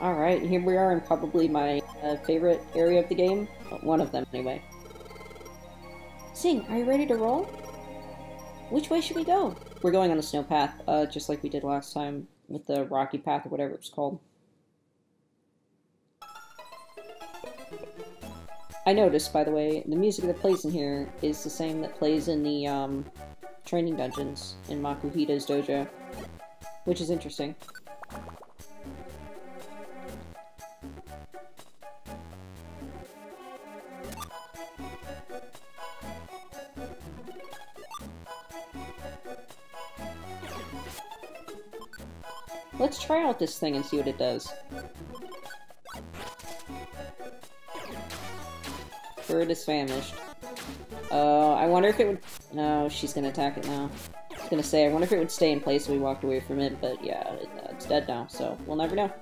Alright, here we are in probably my uh, favorite area of the game. One of them, anyway. Zing, are you ready to roll? Which way should we go? We're going on the snow path, uh, just like we did last time with the rocky path or whatever it's called. I noticed, by the way, the music that plays in here is the same that plays in the um, training dungeons in Makuhita's dojo, which is interesting. Try out this thing and see what it does. Bird is famished. Uh, I wonder if it would... No, she's gonna attack it now. I was gonna say, I wonder if it would stay in place if we walked away from it, but yeah, it, uh, it's dead now, so we'll never know.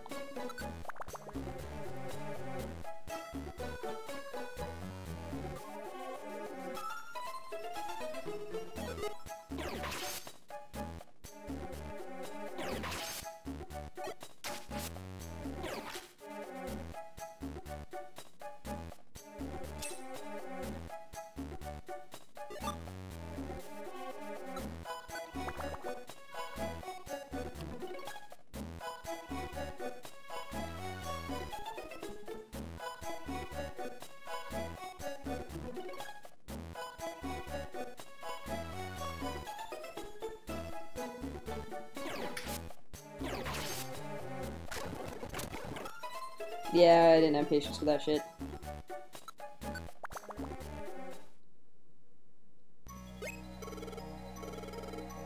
Yeah, I didn't have patience for that shit.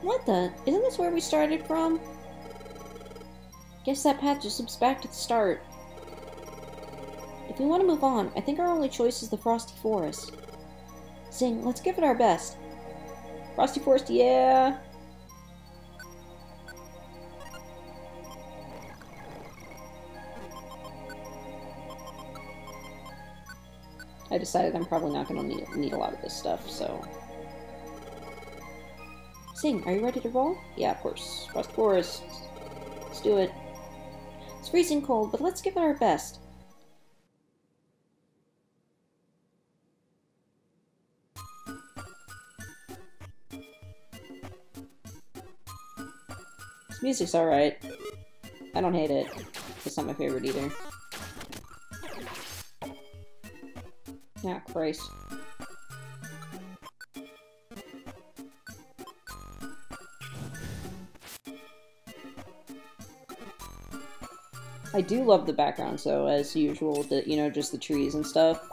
What the? Isn't this where we started from? Guess that path just loops back to the start. If we want to move on, I think our only choice is the Frosty Forest. Zing, let's give it our best. Frosty Forest, yeah! I decided I'm probably not going to need, need a lot of this stuff, so... Zing, are you ready to roll? Yeah, of course. Frost Forest. Let's do it. It's freezing cold, but let's give it our best. This music's alright. I don't hate it. It's not my favorite either. Yeah, Christ. I do love the background, so as usual, the you know, just the trees and stuff.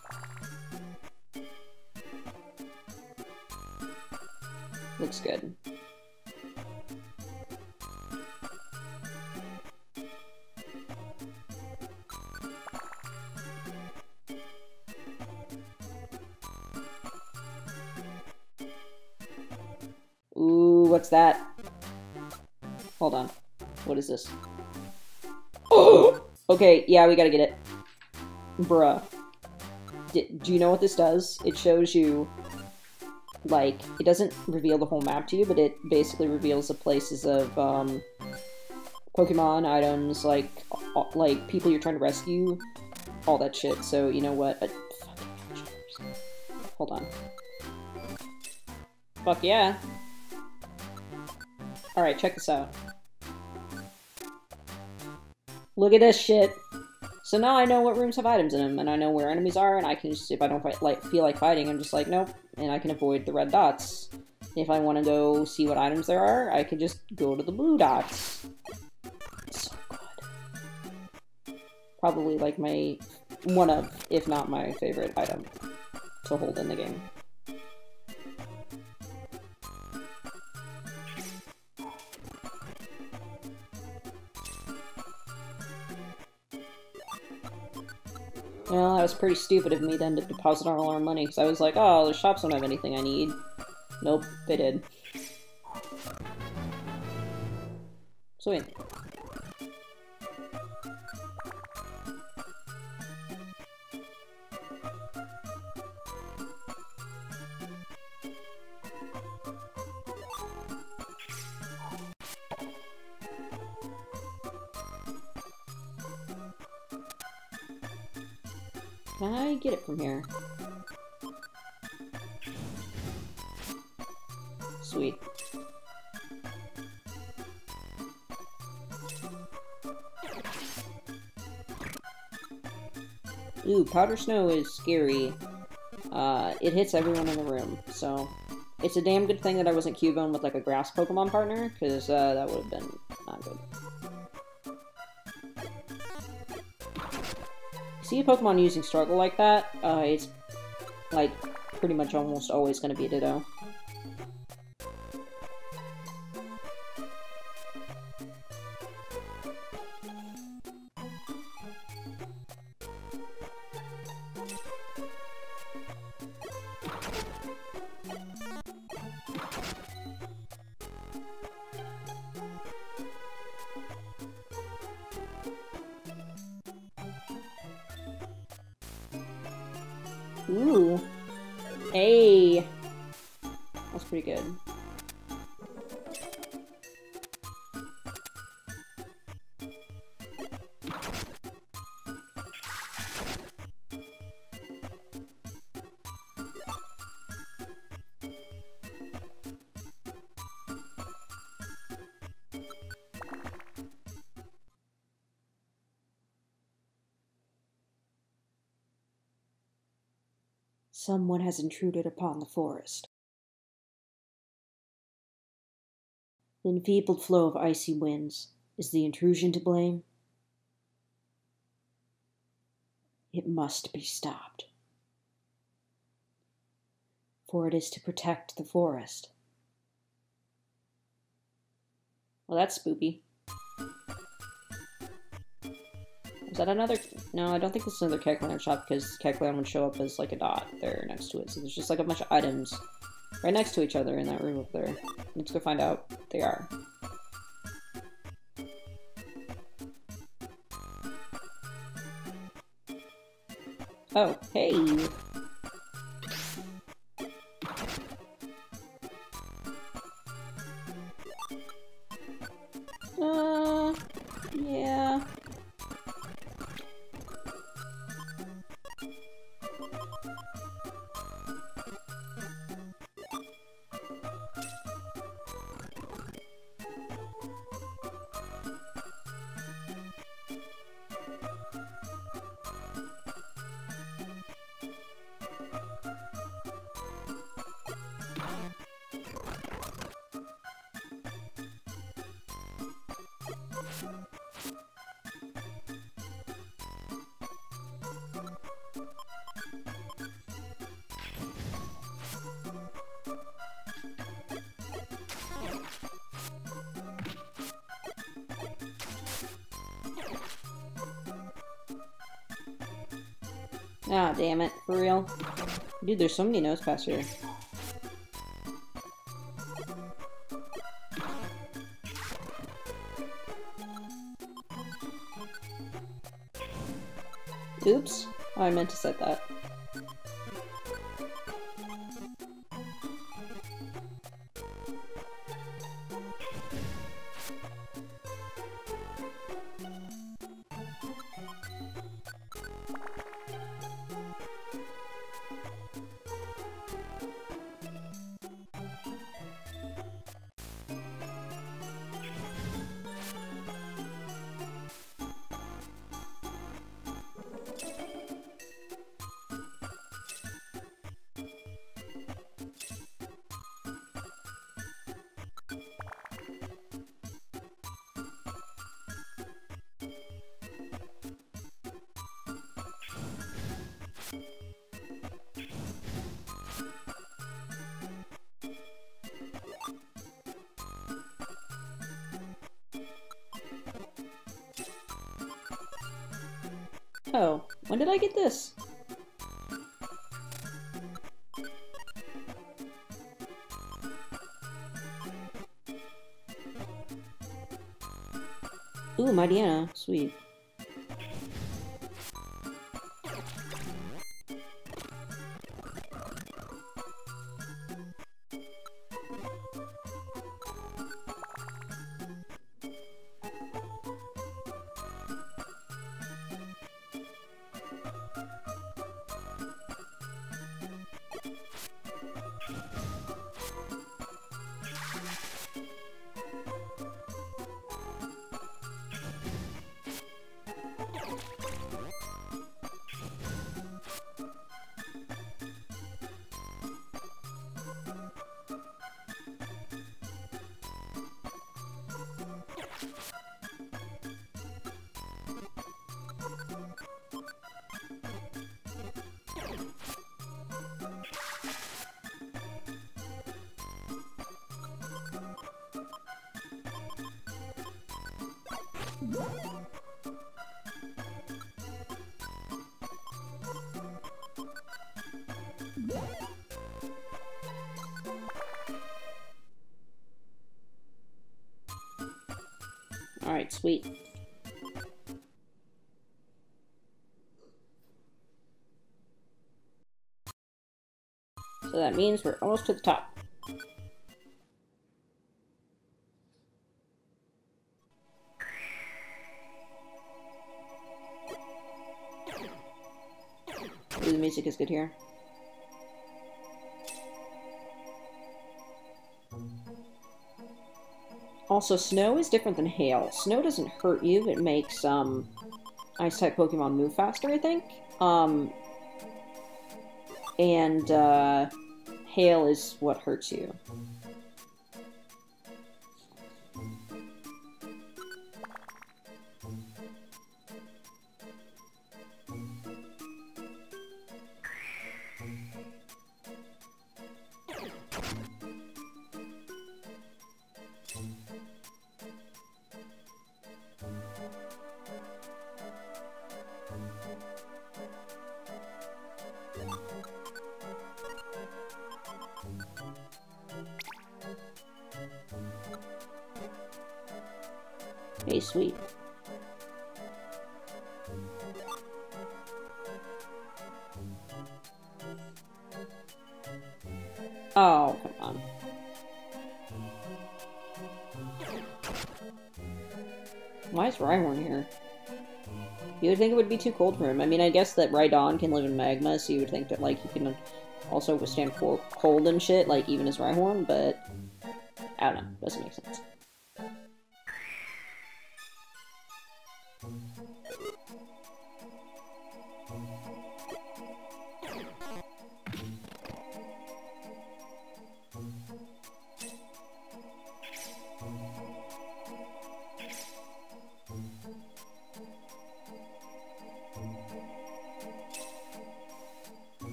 Looks good. What is this? okay, yeah, we gotta get it. Bruh. D do you know what this does? It shows you, like, it doesn't reveal the whole map to you, but it basically reveals the places of, um, Pokemon, items, like, like, people you're trying to rescue, all that shit, so, you know what? Hold on. Fuck yeah. Alright, check this out. Look at this shit. So now I know what rooms have items in them, and I know where enemies are, and I can just, if I don't fight, like feel like fighting, I'm just like, nope, and I can avoid the red dots. If I want to go see what items there are, I can just go to the blue dots. so good. Probably like my, one of, if not my favorite item to hold in the game. Well, that was pretty stupid of me then to deposit all our money, because I was like, oh, the shops don't have anything I need. Nope, they did. Sweet. Can from here? Sweet. Ooh, powder snow is scary. Uh, it hits everyone in the room, so it's a damn good thing that I wasn't Cubone with like a grass Pokemon partner, because uh, that would have been not good. See a Pokemon using Struggle like that, uh, it's like pretty much almost always going to be a Ditto. Ooh. Hey. That's pretty good. Has intruded upon the forest. The enfeebled flow of icy winds. Is the intrusion to blame? It must be stopped. For it is to protect the forest. Well, that's spooky. That another? No, I don't think this is another Kecleon shop because Kecleon would show up as like a dot there next to it. So there's just like a bunch of items right next to each other in that room up there. Let's go find out what they are. Oh, hey! Ah, damn it. For real? Dude, there's so many Nosepass here. Oops. Oh, I meant to set that. Oh, when did I get this? Ooh, Mightyena. Sweet. Alright, sweet. So that means we're almost to the top. Is good here. Also, snow is different than hail. Snow doesn't hurt you, it makes um, ice-type Pokemon move faster, I think. Um, and uh, hail is what hurts you. Hey, sweet. Oh, come on. Why is Rhyhorn here? You would think it would be too cold for him. I mean, I guess that Rhydon can live in magma, so you would think that, like, he can also withstand cold and shit, like, even as Rhyhorn, but... I don't know. Doesn't make sense.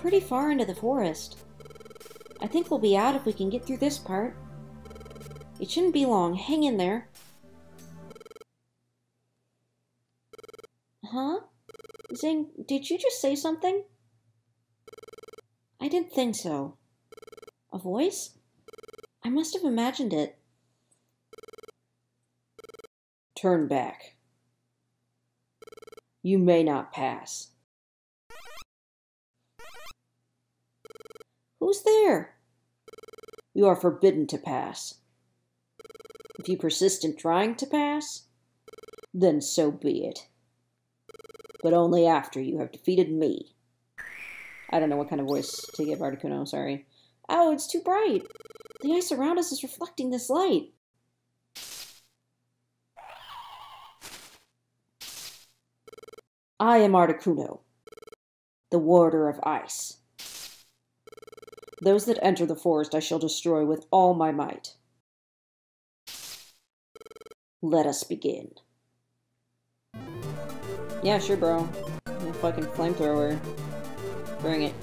Pretty far into the forest. I think we'll be out if we can get through this part. It shouldn't be long. Hang in there. Huh? Zing, did you just say something? I didn't think so. A voice? I must have imagined it. Turn back. You may not pass. Who's there? You are forbidden to pass. If you persist in trying to pass, then so be it. But only after you have defeated me. I don't know what kind of voice to give Articuno, sorry. Oh, it's too bright. The ice around us is reflecting this light. I am Articuno, the warder of ice. Those that enter the forest I shall destroy with all my might. Let us begin. Yeah, sure, bro. A fucking flamethrower. Bring it.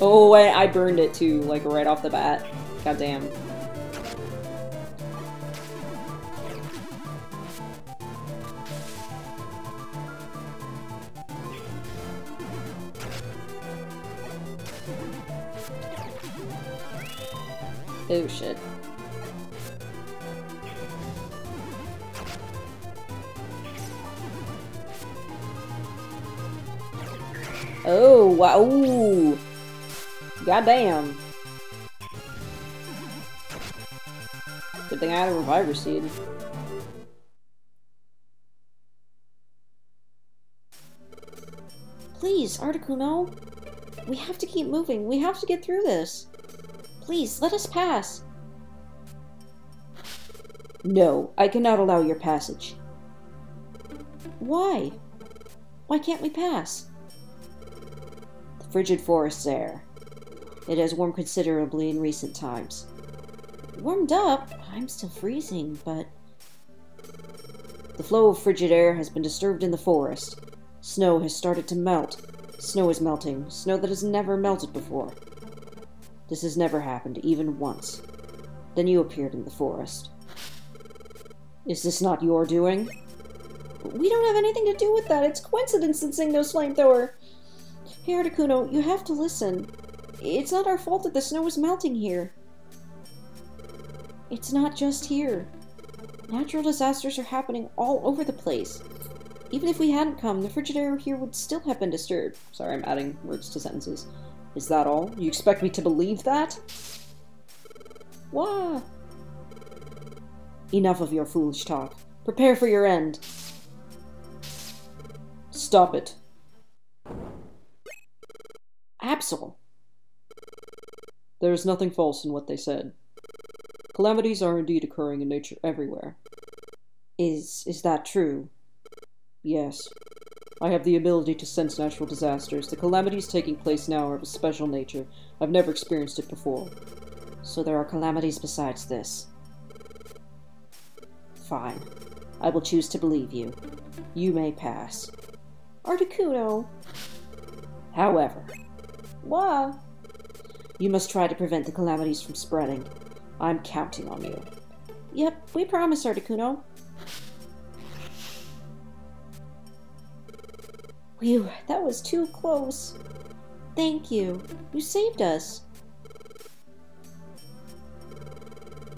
Oh, wait, I burned it too, like right off the bat. Goddamn. Oh shit. Oh, wow. Goddamn. Good thing I had a Reviver Seed. Please, Articuno. We have to keep moving. We have to get through this. Please, let us pass. No, I cannot allow your passage. Why? Why can't we pass? The frigid forest's air. It has warmed considerably in recent times. Warmed up? I'm still freezing, but... The flow of frigid air has been disturbed in the forest. Snow has started to melt. Snow is melting, snow that has never melted before. This has never happened, even once. Then you appeared in the forest. Is this not your doing? We don't have anything to do with that. It's coincidence that Zingo's flamethrower. Hey, Articuno, you have to listen. It's not our fault that the snow is melting here. It's not just here. Natural disasters are happening all over the place. Even if we hadn't come, the frigid air here would still have been disturbed. Sorry, I'm adding words to sentences. Is that all? You expect me to believe that? Wah! Enough of your foolish talk. Prepare for your end. Stop it. Absol! There is nothing false in what they said. Calamities are indeed occurring in nature everywhere. Is is that true? Yes. I have the ability to sense natural disasters. The calamities taking place now are of a special nature. I've never experienced it before. So there are calamities besides this. Fine. I will choose to believe you. You may pass. Articuno! However, Wah! you must try to prevent the calamities from spreading. I'm counting on you. Yep, we promise, Articuno. Phew, that was too close. Thank you. You saved us.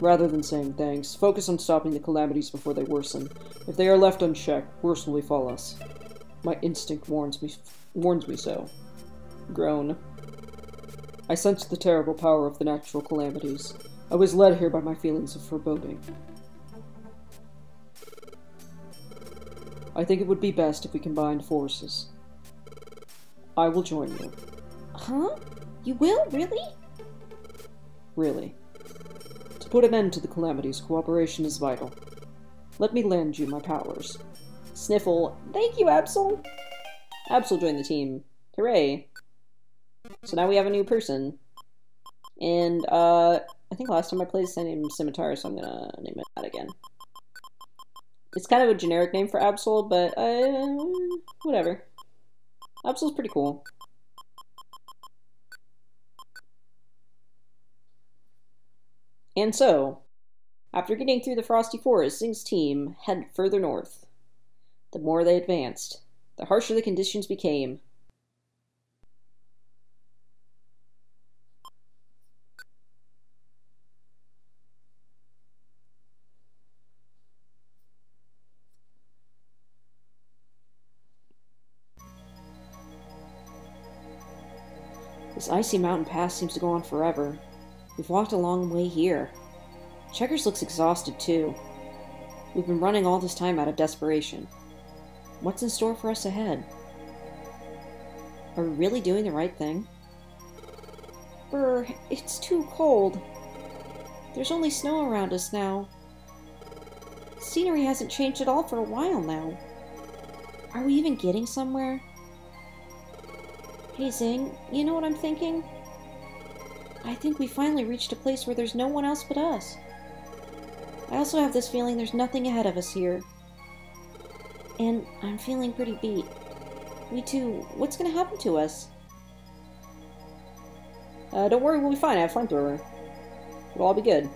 Rather than saying thanks, focus on stopping the calamities before they worsen. If they are left unchecked, worse will befall us. My instinct warns me warns me so. Groan. I sensed the terrible power of the natural calamities. I was led here by my feelings of foreboding. I think it would be best if we combined forces. I will join you. Huh? You will? Really? Really. To put an end to the calamities, cooperation is vital. Let me lend you my powers. Sniffle. Thank you, Absol. Absol joined the team. Hooray. So now we have a new person. And, uh, I think last time I played this I named Scimitar, so I'm gonna name it that again. It's kind of a generic name for Absol, but, uh, whatever. Absol's pretty cool. And so, after getting through the frosty forest, Zing's team headed further north. The more they advanced, the harsher the conditions became. This icy mountain pass seems to go on forever. We've walked a long way here. Checkers looks exhausted too. We've been running all this time out of desperation. What's in store for us ahead? Are we really doing the right thing? Brr, it's too cold. There's only snow around us now. Scenery hasn't changed at all for a while now. Are we even getting somewhere? Hey Zing, you know what I'm thinking? I think we finally reached a place where there's no one else but us. I also have this feeling there's nothing ahead of us here. And I'm feeling pretty beat. Me too. What's gonna happen to us? Uh, don't worry, we'll be fine. I have flamethrower. It'll all be good.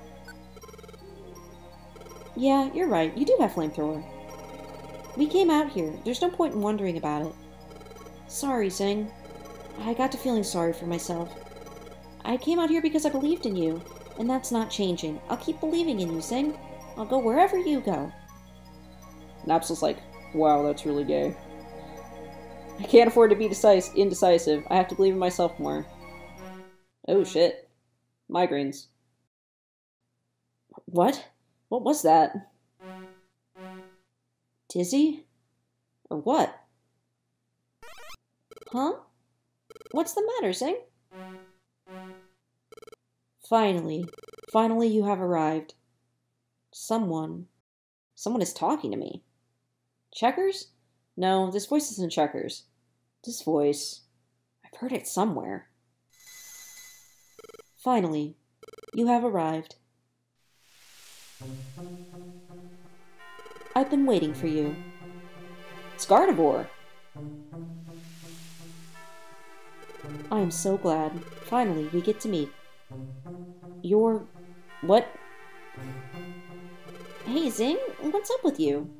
Yeah, you're right. You do have flamethrower. We came out here. There's no point in wondering about it. Sorry, Zing. I got to feeling sorry for myself. I came out here because I believed in you, and that's not changing. I'll keep believing in you, Zing. I'll go wherever you go. Napsel's like, wow, that's really gay. I can't afford to be decis indecisive. I have to believe in myself more. Oh shit. Migraines. What? What was that? Dizzy? Or what? Huh? What's the matter, Zing? Finally, finally you have arrived. Someone. Someone is talking to me. Checkers? No, this voice isn't Checkers. This voice. I've heard it somewhere. Finally, you have arrived. I've been waiting for you. Gardevoir. I am so glad. Finally, we get to meet. You're. What? Hey, Zing, what's up with you?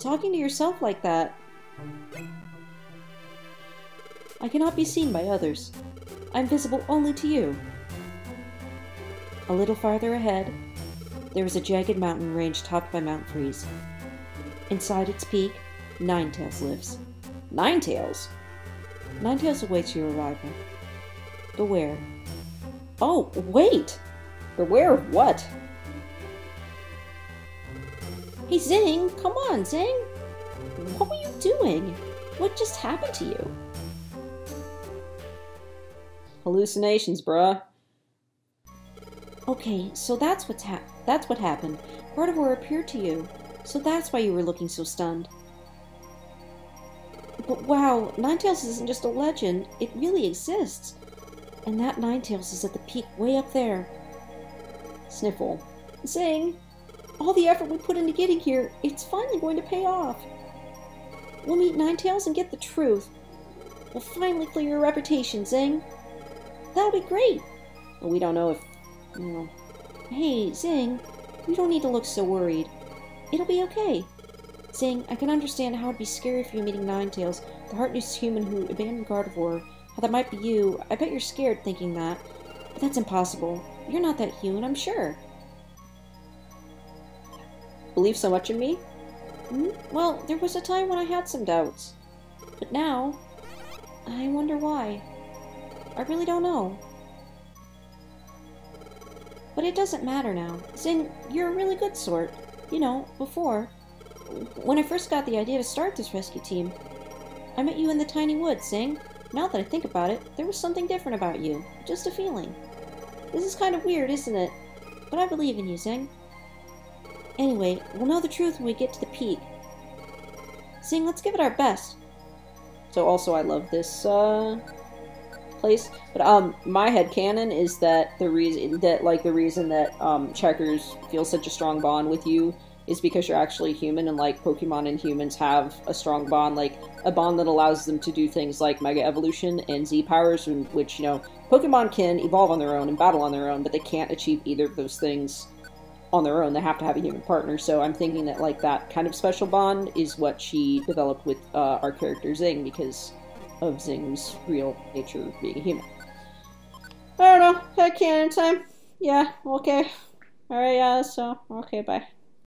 Talking to yourself like that. I cannot be seen by others. I'm visible only to you. A little farther ahead, there is a jagged mountain range topped by Mount Freeze. Inside its peak, nine Ninetales lives. Ninetales? Ninetales awaits your arrival. Beware. Oh, wait! Beware of what? Hey, Zing! Come on, Zing! What were you doing? What just happened to you? Hallucinations, bruh. Okay, so that's what's hap- that's what happened. Gardevoir appeared to you, so that's why you were looking so stunned. But wow, Ninetales isn't just a legend, it really exists. And that Ninetales is at the peak way up there. Sniffle. Zing! All the effort we put into getting here, it's finally going to pay off. We'll meet Ninetales and get the truth. We'll finally clear your reputation, Zing. That'll be great. But we don't know if. You know. Hey, Zing, you don't need to look so worried. It'll be okay. Zing, I can understand how it'd be scary for you meeting Ninetales, the heartless human who abandoned Gardevoir. How that might be you. I bet you're scared thinking that. But that's impossible. You're not that human, I'm sure. Believe so much in me? Hmm? Well, there was a time when I had some doubts. But now, I wonder why. I really don't know. But it doesn't matter now. Zing, you're a really good sort. You know, before, when I first got the idea to start this rescue team, I met you in the tiny woods, Zing. Now that I think about it, there was something different about you. Just a feeling. This is kind of weird, isn't it? But I believe in you, Zing. Anyway, we'll know the truth when we get to the peak. Zing, let's give it our best. So also I love this uh place. But um my head canon is that the reason that like the reason that um checkers feels such a strong bond with you is because you're actually human and like Pokemon and humans have a strong bond, like a bond that allows them to do things like Mega Evolution and Z powers, which, you know, Pokemon can evolve on their own and battle on their own, but they can't achieve either of those things on their own. They have to have a human partner. So I'm thinking that like that kind of special bond is what she developed with uh, our character Zing because of Zing's real nature being a human. I don't know. Head canon time. Yeah. Okay. All right. Yeah. So okay. Bye.